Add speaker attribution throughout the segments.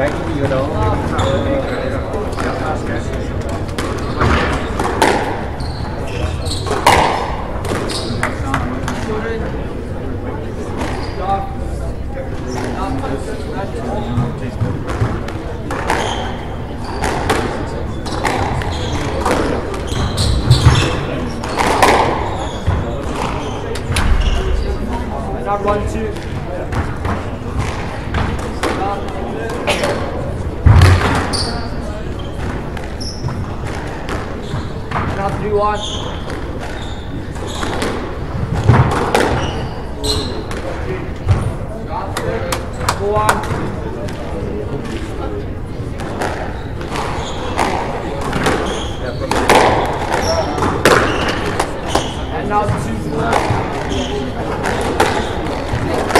Speaker 1: right? You know. Not one, two. Stop. Got three watch. Go on. And now two left.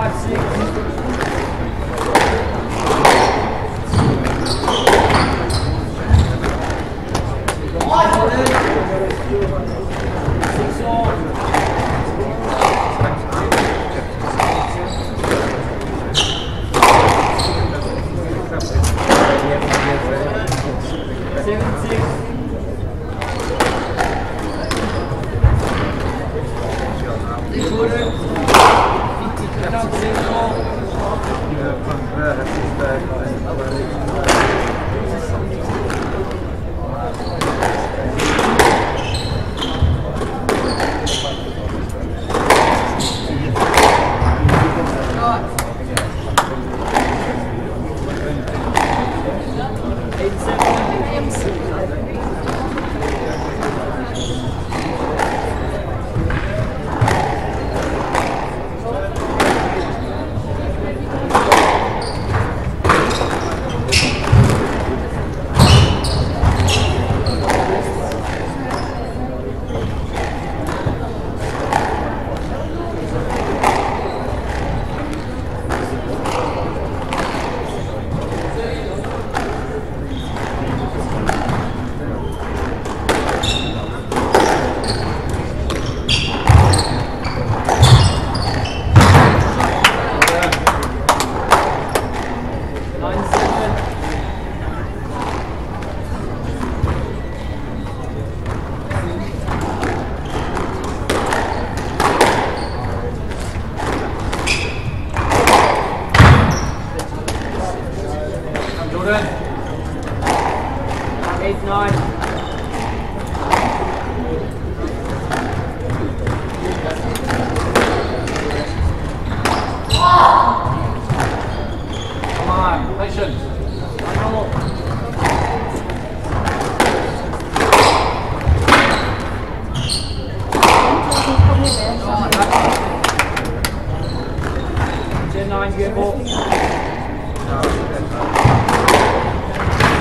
Speaker 1: five, six. Thank you. Thank you. Jordan. Eight nine. Come on, patience. One more. Ten nine, get ball.